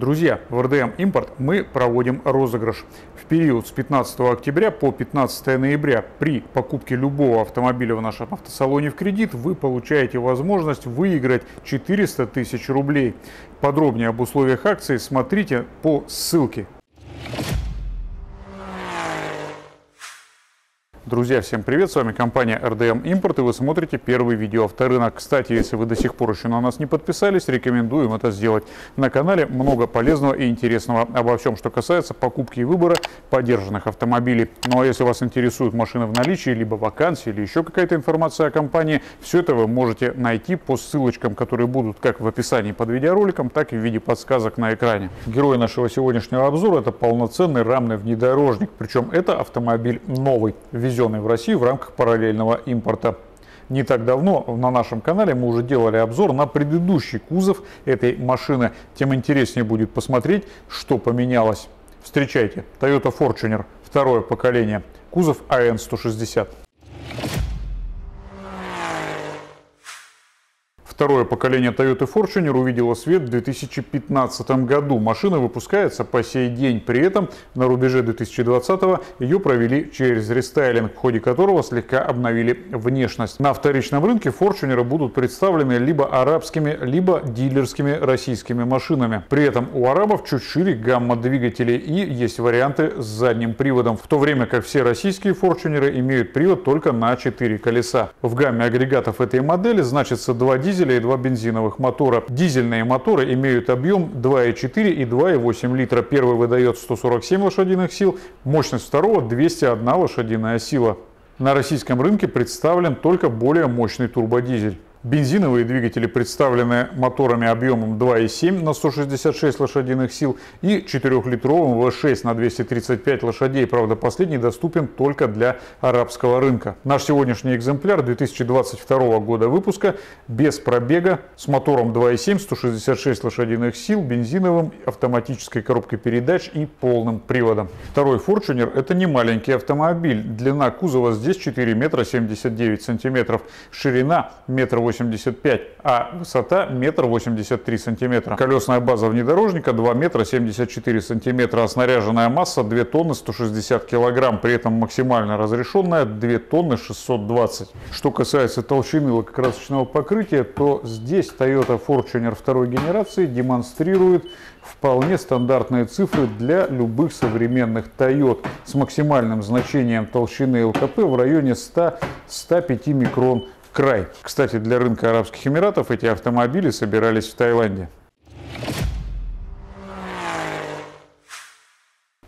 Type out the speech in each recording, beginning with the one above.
Друзья, в РДМ Импорт мы проводим розыгрыш. В период с 15 октября по 15 ноября при покупке любого автомобиля в нашем автосалоне в кредит вы получаете возможность выиграть 400 тысяч рублей. Подробнее об условиях акции смотрите по ссылке Друзья, всем привет! С вами компания RDM Import и вы смотрите первый видео авторынок. Кстати, если вы до сих пор еще на нас не подписались, рекомендуем это сделать. На канале много полезного и интересного обо всем, что касается покупки и выбора поддержанных автомобилей. Ну а если вас интересуют машины в наличии, либо вакансии, или еще какая-то информация о компании, все это вы можете найти по ссылочкам, которые будут как в описании под видеороликом, так и в виде подсказок на экране. Герой нашего сегодняшнего обзора это полноценный рамный внедорожник, причем это автомобиль новый, везет ввезенный в Россию в рамках параллельного импорта. Не так давно на нашем канале мы уже делали обзор на предыдущий кузов этой машины. Тем интереснее будет посмотреть, что поменялось. Встречайте, Toyota Fortuner, второе поколение, кузов AN160. Второе поколение Toyota Fortuner увидело свет в 2015 году. Машина выпускается по сей день. При этом на рубеже 2020 ее провели через рестайлинг, в ходе которого слегка обновили внешность. На вторичном рынке Fortuner будут представлены либо арабскими, либо дилерскими российскими машинами. При этом у арабов чуть шире гамма двигателей и есть варианты с задним приводом, в то время как все российские Fortuner имеют привод только на 4 колеса. В гамме агрегатов этой модели значится два дизеля и два бензиновых мотора. Дизельные моторы имеют объем 2,4 и 2,8 литра. Первый выдает 147 лошадиных сил, мощность второго 201 лошадиная сила. На российском рынке представлен только более мощный турбодизель. Бензиновые двигатели представлены моторами объемом 2,7 на 166 лошадиных сил и 4-литровым V6 на 235 лошадей. Правда, последний доступен только для арабского рынка. Наш сегодняшний экземпляр 2022 года выпуска без пробега с мотором 2,7, 166 лошадиных сил, бензиновым, автоматической коробкой передач и полным приводом. Второй Fortuner это не маленький автомобиль. Длина кузова здесь 4 метра 79 сантиметров, ширина метр 85, а высота метр восемьдесят три сантиметра. Колесная база внедорожника 2 метра 74 сантиметра, а масса 2 тонны 160 килограмм, при этом максимально разрешенная 2 тонны 620. Что касается толщины лакокрасочного покрытия, то здесь Toyota Fortuner второй генерации демонстрирует вполне стандартные цифры для любых современных Toyota с максимальным значением толщины ЛКП в районе 100-105 микрон край. Кстати, для рынка Арабских Эмиратов эти автомобили собирались в Таиланде.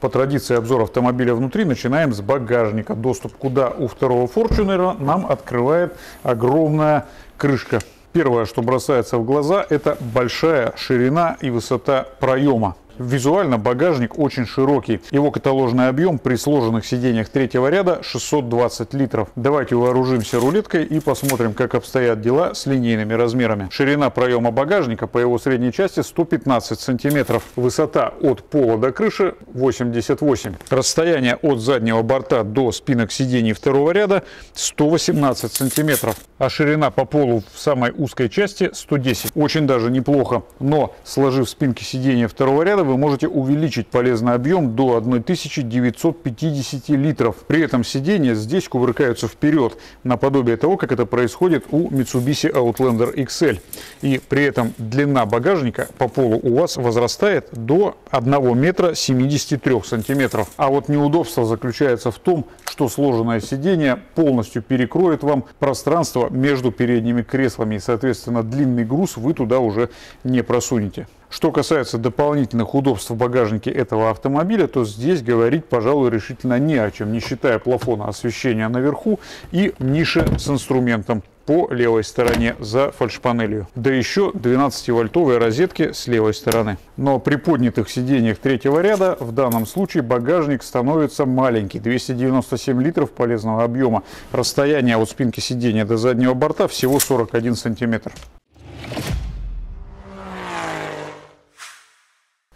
По традиции обзор автомобиля внутри начинаем с багажника, доступ куда у второго Форчунера нам открывает огромная крышка. Первое, что бросается в глаза, это большая ширина и высота проема. Визуально багажник очень широкий. Его каталожный объем при сложенных сиденьях третьего ряда 620 литров. Давайте вооружимся рулеткой и посмотрим, как обстоят дела с линейными размерами. Ширина проема багажника по его средней части 115 сантиметров. Высота от пола до крыши 88. Расстояние от заднего борта до спинок сидений второго ряда 118 сантиметров. А ширина по полу в самой узкой части 110. Очень даже неплохо. Но сложив спинки сидения второго ряда, вы можете увеличить полезный объем до 1950 литров. При этом сиденья здесь кувыркаются вперед, наподобие того, как это происходит у Mitsubishi Outlander XL. И при этом длина багажника по полу у вас возрастает до 1 метра 73 сантиметров. А вот неудобство заключается в том, что сложенное сиденье полностью перекроет вам пространство между передними креслами. И, соответственно, длинный груз вы туда уже не просунете. Что касается дополнительных удобств в багажнике этого автомобиля, то здесь говорить, пожалуй, решительно не о чем, не считая плафона освещения наверху и ниши с инструментом по левой стороне за фальшпанелью. Да еще 12-вольтовые розетки с левой стороны. Но при поднятых сиденьях третьего ряда в данном случае багажник становится маленький. 297 литров полезного объема. Расстояние от спинки сиденья до заднего борта всего 41 сантиметр.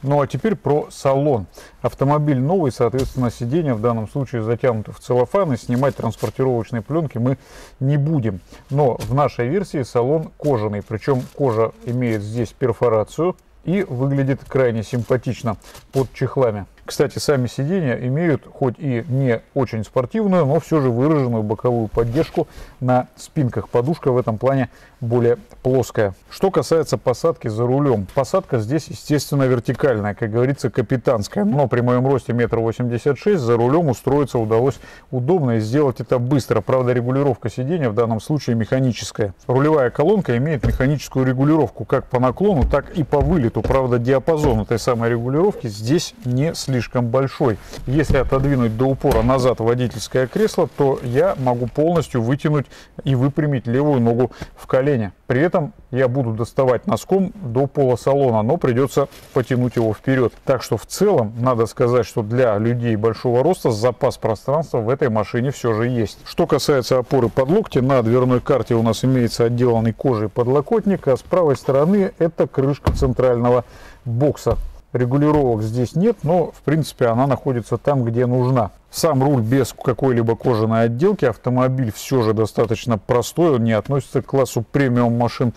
Ну а теперь про салон. Автомобиль новый, соответственно, сиденья в данном случае затянуты в целлофан, и снимать транспортировочные пленки мы не будем. Но в нашей версии салон кожаный, причем кожа имеет здесь перфорацию, и выглядит крайне симпатично под чехлами. Кстати, сами сиденья имеют хоть и не очень спортивную, но все же выраженную боковую поддержку на спинках. Подушка в этом плане более плоская. Что касается посадки за рулем. Посадка здесь, естественно, вертикальная, как говорится, капитанская. Но при моем росте метр восемьдесят шесть за рулем устроиться удалось удобно и сделать это быстро. Правда, регулировка сидения в данном случае механическая. Рулевая колонка имеет механическую регулировку как по наклону, так и по вылету. Правда, диапазон этой самой регулировки здесь не слишком слишком большой. Если отодвинуть до упора назад водительское кресло, то я могу полностью вытянуть и выпрямить левую ногу в колене. При этом я буду доставать носком до пола салона, но придется потянуть его вперед. Так что в целом, надо сказать, что для людей большого роста запас пространства в этой машине все же есть. Что касается опоры под локти, на дверной карте у нас имеется отделанный кожей подлокотник, а с правой стороны это крышка центрального бокса. Регулировок здесь нет, но в принципе она находится там, где нужна. Сам руль без какой-либо кожаной отделки. Автомобиль все же достаточно простой, он не относится к классу премиум машин.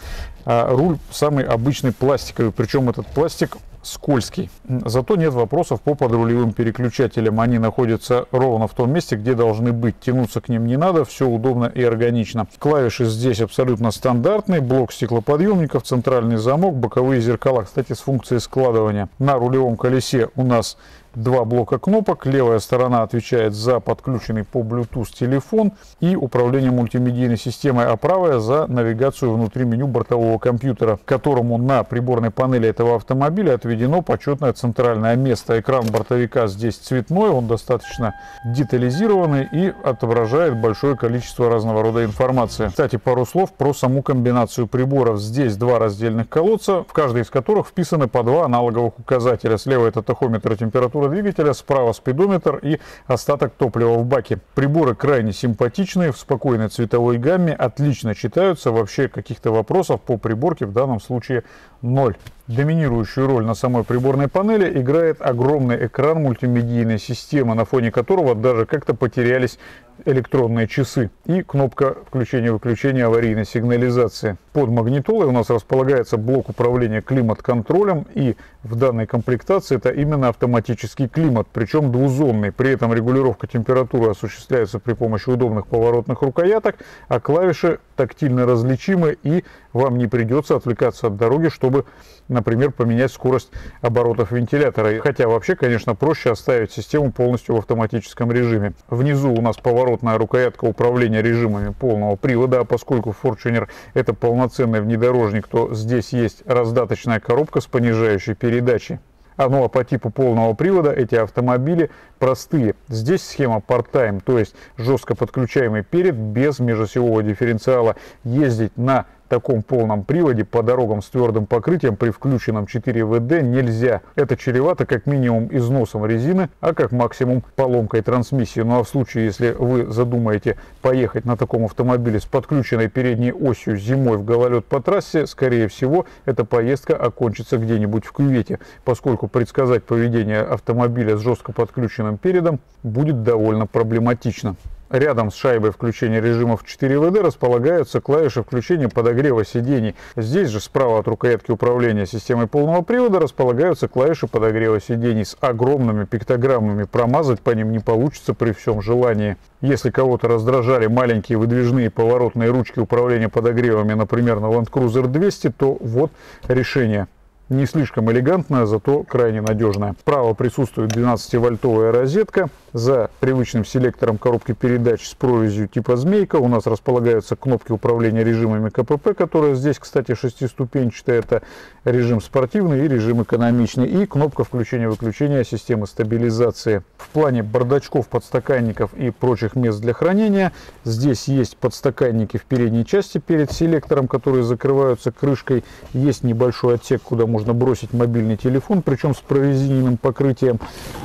А руль самый обычный пластиковый, причем этот пластик скользкий. Зато нет вопросов по подрулевым переключателям. Они находятся ровно в том месте, где должны быть. Тянуться к ним не надо, все удобно и органично. Клавиши здесь абсолютно стандартные. Блок стеклоподъемников, центральный замок, боковые зеркала, кстати, с функцией складывания. На рулевом колесе у нас два блока кнопок. Левая сторона отвечает за подключенный по Bluetooth телефон и управление мультимедийной системой, а правая за навигацию внутри меню бортового компьютера, которому на приборной панели этого автомобиля отведено почетное центральное место. Экран бортовика здесь цветной, он достаточно детализированный и отображает большое количество разного рода информации. Кстати, пару слов про саму комбинацию приборов. Здесь два раздельных колодца, в каждый из которых вписаны по два аналоговых указателя. Слева это тахометр температуры температура двигателя, справа спидометр и остаток топлива в баке. Приборы крайне симпатичные, в спокойной цветовой гамме, отлично читаются. Вообще каких-то вопросов по приборке в данном случае ноль. Доминирующую роль на самой приборной панели играет огромный экран мультимедийной системы, на фоне которого даже как-то потерялись электронные часы и кнопка включения-выключения аварийной сигнализации. Под магнитолой у нас располагается блок управления климат-контролем и в данной комплектации это именно автоматический климат, причем двузонный. При этом регулировка температуры осуществляется при помощи удобных поворотных рукояток, а клавиши тактильно различимы и вам не придется отвлекаться от дороги, чтобы, например, поменять скорость оборотов вентилятора. Хотя вообще, конечно, проще оставить систему полностью в автоматическом режиме. Внизу у нас поворотная рукоятка управления режимами полного привода, а поскольку Fortuner это полноценный внедорожник, то здесь есть раздаточная коробка с понижающей передачей. А ну а по типу полного привода эти автомобили простые. Здесь схема part-time, то есть жестко подключаемый перед без межосевого дифференциала. Ездить на таком полном приводе по дорогам с твердым покрытием при включенном 4 ВД нельзя. Это чревато как минимум износом резины, а как максимум поломкой трансмиссии. Ну а в случае, если вы задумаете поехать на таком автомобиле с подключенной передней осью зимой в гололед по трассе, скорее всего, эта поездка окончится где-нибудь в кювете, поскольку предсказать поведение автомобиля с жестко подключенным передом будет довольно проблематично. Рядом с шайбой включения режимов 4WD располагаются клавиши включения подогрева сидений. Здесь же справа от рукоятки управления системой полного привода располагаются клавиши подогрева сидений с огромными пиктограммами. Промазать по ним не получится при всем желании. Если кого-то раздражали маленькие выдвижные поворотные ручки управления подогревами, например, на Land Cruiser 200, то вот решение не слишком элегантная, зато крайне надежная. Справа присутствует 12-вольтовая розетка. За привычным селектором коробки передач с провязью типа змейка у нас располагаются кнопки управления режимами КПП, которые здесь, кстати, шестиступенчатая. Это режим спортивный и режим экономичный. И кнопка включения-выключения системы стабилизации. В плане бардачков, подстаканников и прочих мест для хранения здесь есть подстаканники в передней части перед селектором, которые закрываются крышкой. Есть небольшой отсек, куда можно можно бросить мобильный телефон, причем с прорезиненным покрытием.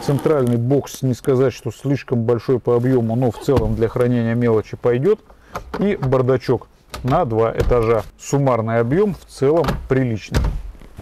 Центральный бокс, не сказать, что слишком большой по объему, но в целом для хранения мелочи пойдет. И бардачок на два этажа. Суммарный объем в целом приличный.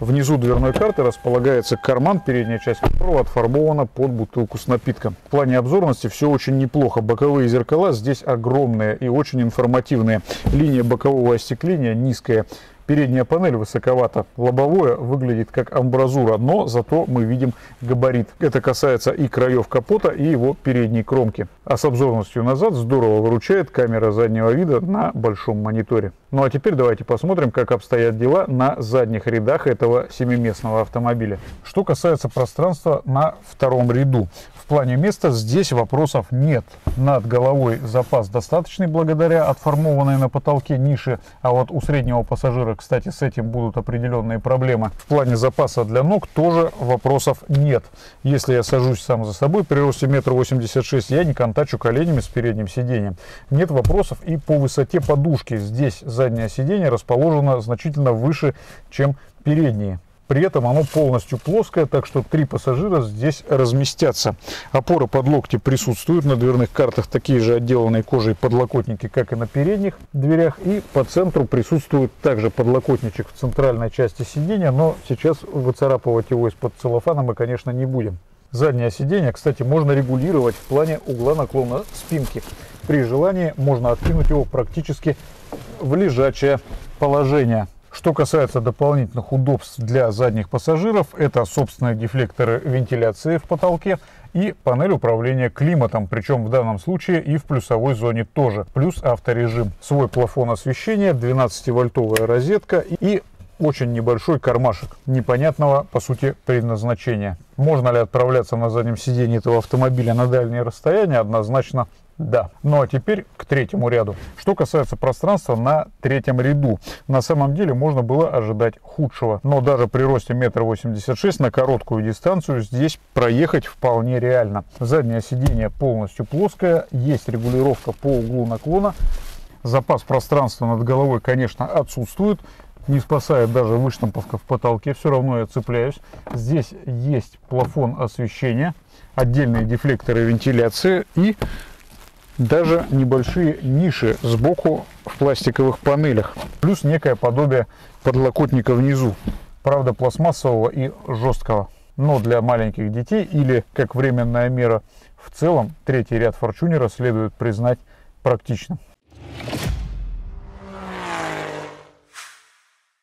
Внизу дверной карты располагается карман, передняя часть которого отфарбована под бутылку с напитком. В плане обзорности все очень неплохо. Боковые зеркала здесь огромные и очень информативные. Линия бокового остекления низкая. Передняя панель высоковата, лобовое выглядит как амбразура, но зато мы видим габарит. Это касается и краев капота, и его передней кромки. А с обзорностью назад здорово выручает камера заднего вида на большом мониторе. Ну а теперь давайте посмотрим, как обстоят дела на задних рядах этого семиместного автомобиля. Что касается пространства на втором ряду. В плане места здесь вопросов нет. Над головой запас достаточный благодаря отформованной на потолке нише, а вот у среднего пассажира, кстати, с этим будут определенные проблемы. В плане запаса для ног тоже вопросов нет. Если я сажусь сам за собой при росте метр восемьдесят шесть, я не контачу коленями с передним сиденьем. Нет вопросов и по высоте подушки. Здесь заднее сиденье расположено значительно выше, чем передние. При этом оно полностью плоское, так что три пассажира здесь разместятся. Опоры под локти присутствуют на дверных картах, такие же отделанные кожей подлокотники, как и на передних дверях. И по центру присутствует также подлокотничек в центральной части сидения, но сейчас выцарапывать его из-под целлофана мы, конечно, не будем. Заднее сиденье, кстати, можно регулировать в плане угла наклона спинки. При желании можно откинуть его практически в лежачее положение. Что касается дополнительных удобств для задних пассажиров, это собственные дефлекторы вентиляции в потолке и панель управления климатом, причем в данном случае и в плюсовой зоне тоже, плюс авторежим. Свой плафон освещения, 12-вольтовая розетка и очень небольшой кармашек непонятного, по сути, предназначения. Можно ли отправляться на заднем сиденье этого автомобиля на дальние расстояния? Однозначно да. Ну а теперь к третьему ряду. Что касается пространства на третьем ряду. На самом деле можно было ожидать худшего. Но даже при росте метр восемьдесят шесть на короткую дистанцию здесь проехать вполне реально. Заднее сиденье полностью плоское. Есть регулировка по углу наклона. Запас пространства над головой, конечно, отсутствует не спасает даже выштамповка в потолке, все равно я цепляюсь. Здесь есть плафон освещения, отдельные дефлекторы вентиляции и даже небольшие ниши сбоку в пластиковых панелях. Плюс некое подобие подлокотника внизу. Правда пластмассового и жесткого. Но для маленьких детей или как временная мера в целом третий ряд форчунера следует признать практичным.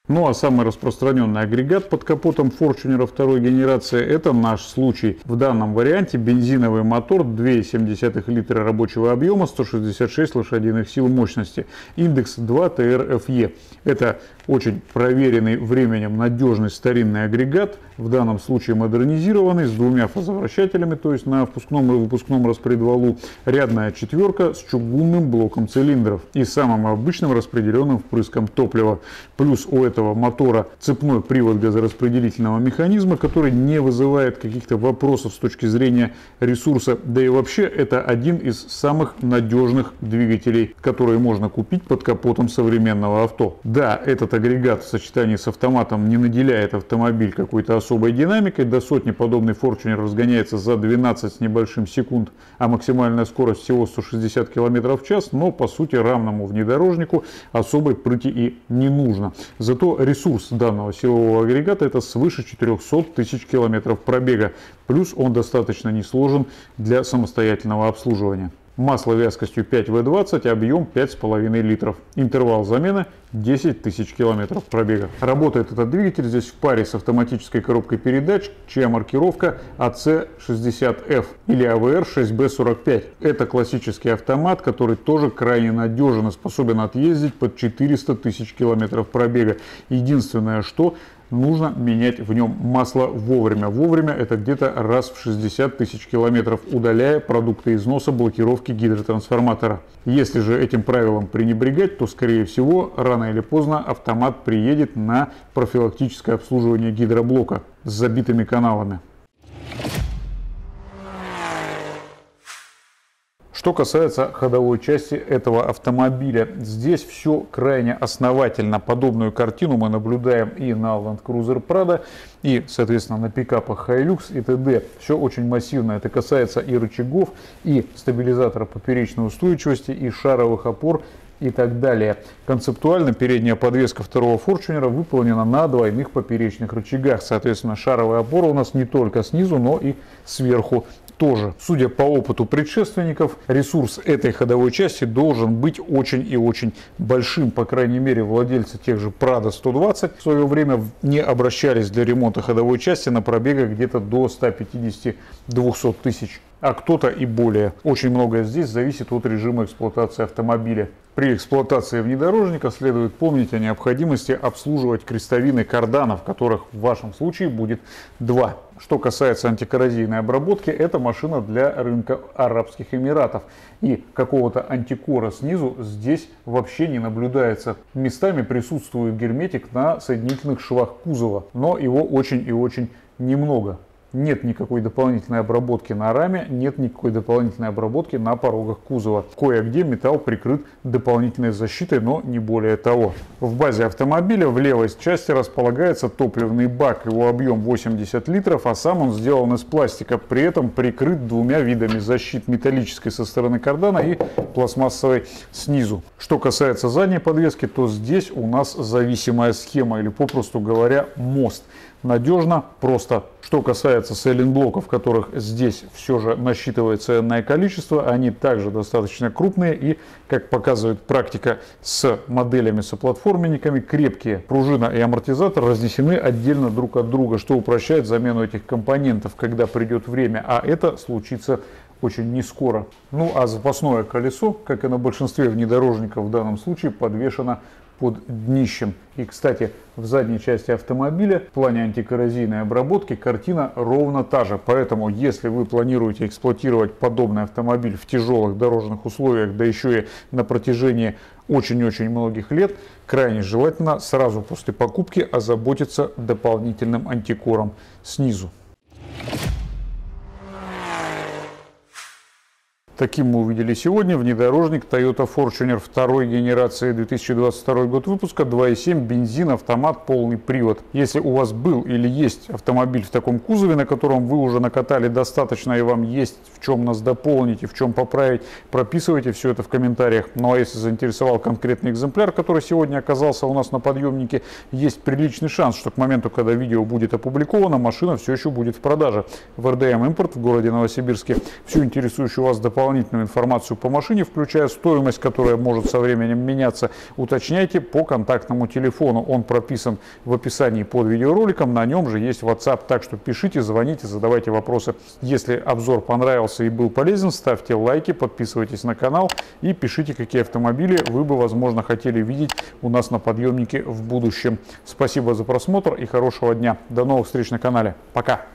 Ну а самый распространенный агрегат под капотом Fortuner второй генерации это наш случай. В данном варианте бензиновый мотор 2,7 литра рабочего объема, 166 лошадиных сил мощности. Индекс 2 TRFE. Это очень проверенный временем надежный старинный агрегат, в данном случае модернизированный, с двумя фазовращателями, то есть на впускном и выпускном распредвалу, рядная четверка с чугунным блоком цилиндров и самым обычным распределенным впрыском топлива. Плюс у этого мотора цепной привод газораспределительного механизма, который не вызывает каких-то вопросов с точки зрения ресурса, да и вообще это один из самых надежных двигателей, которые можно купить под капотом современного авто. Да, этот агрегат в сочетании с автоматом не наделяет автомобиль какой-то особой динамикой. До сотни подобный Fortuner разгоняется за 12 с небольшим секунд, а максимальная скорость всего 160 км в час. Но по сути равному внедорожнику особой прыти и не нужно. Зато ресурс данного силового агрегата это свыше 400 тысяч километров пробега. Плюс он достаточно несложен для самостоятельного обслуживания. Масло вязкостью 5В20, объем 5,5 литров. Интервал замены 10 тысяч километров пробега. Работает этот двигатель здесь в паре с автоматической коробкой передач, чья маркировка AC60F или AVR6B45. Это классический автомат, который тоже крайне надежен и способен отъездить под 400 тысяч километров пробега. Единственное, что нужно менять в нем масло вовремя. Вовремя это где-то раз в 60 тысяч километров, удаляя продукты износа блокировки гидротрансформатора. Если же этим правилом пренебрегать, то скорее всего рано или поздно автомат приедет на профилактическое обслуживание гидроблока с забитыми каналами. Что касается ходовой части этого автомобиля, здесь все крайне основательно. Подобную картину мы наблюдаем и на Land Cruiser Prado, и, соответственно, на пикапах Hilux и т.д. Все очень массивно. Это касается и рычагов, и стабилизатора поперечной устойчивости, и шаровых опор, и так далее. Концептуально передняя подвеска второго форчунера выполнена на двойных поперечных рычагах. Соответственно, шаровая опора у нас не только снизу, но и сверху тоже. Судя по опыту предшественников, ресурс этой ходовой части должен быть очень и очень большим. По крайней мере, владельцы тех же Prado 120 в свое время не обращались для ремонта ходовой части на пробегах где-то до 150-200 тысяч а кто-то и более. Очень многое здесь зависит от режима эксплуатации автомобиля. При эксплуатации внедорожника следует помнить о необходимости обслуживать крестовины карданов, которых в вашем случае будет два. Что касается антикоррозийной обработки, это машина для рынка Арабских Эмиратов. И какого-то антикора снизу здесь вообще не наблюдается. Местами присутствует герметик на соединительных швах кузова, но его очень и очень немного. Нет никакой дополнительной обработки на раме, нет никакой дополнительной обработки на порогах кузова. Кое-где металл прикрыт дополнительной защитой, но не более того. В базе автомобиля в левой части располагается топливный бак. Его объем 80 литров, а сам он сделан из пластика. При этом прикрыт двумя видами защит металлической со стороны кардана и пластмассовой снизу. Что касается задней подвески, то здесь у нас зависимая схема или попросту говоря мост надежно, просто. Что касается сейлинг-блоков, которых здесь все же насчитывается энное количество, они также достаточно крупные и, как показывает практика с моделями, со платформенниками, крепкие. Пружина и амортизатор разнесены отдельно друг от друга, что упрощает замену этих компонентов, когда придет время, а это случится очень не скоро. Ну а запасное колесо, как и на большинстве внедорожников в данном случае, подвешено под днищем. И, кстати, в задней части автомобиля в плане антикоррозийной обработки картина ровно та же. Поэтому, если вы планируете эксплуатировать подобный автомобиль в тяжелых дорожных условиях, да еще и на протяжении очень-очень многих лет, крайне желательно сразу после покупки озаботиться дополнительным антикором снизу. Таким мы увидели сегодня внедорожник Toyota Fortuner второй генерации 2022 год выпуска 2.7 бензин, автомат, полный привод. Если у вас был или есть автомобиль в таком кузове, на котором вы уже накатали достаточно и вам есть в чем нас дополнить и в чем поправить, прописывайте все это в комментариях. Ну а если заинтересовал конкретный экземпляр, который сегодня оказался у нас на подъемнике, есть приличный шанс, что к моменту, когда видео будет опубликовано, машина все еще будет в продаже. В РДМ Импорт в городе Новосибирске всю интересующую вас дополнительную дополнительную информацию по машине, включая стоимость, которая может со временем меняться, уточняйте по контактному телефону. Он прописан в описании под видеороликом, на нем же есть WhatsApp, так что пишите, звоните, задавайте вопросы. Если обзор понравился и был полезен, ставьте лайки, подписывайтесь на канал и пишите, какие автомобили вы бы, возможно, хотели видеть у нас на подъемнике в будущем. Спасибо за просмотр и хорошего дня. До новых встреч на канале. Пока!